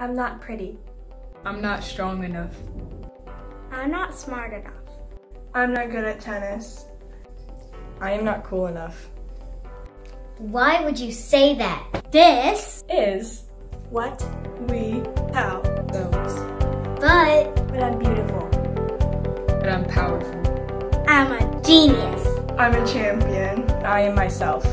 I'm not pretty. I'm not strong enough. I'm not smart enough. I'm not good at tennis. I am not cool enough. Why would you say that? This Is What we have those. But But I'm beautiful. But I'm powerful. I'm a genius. I'm a champion. I am myself.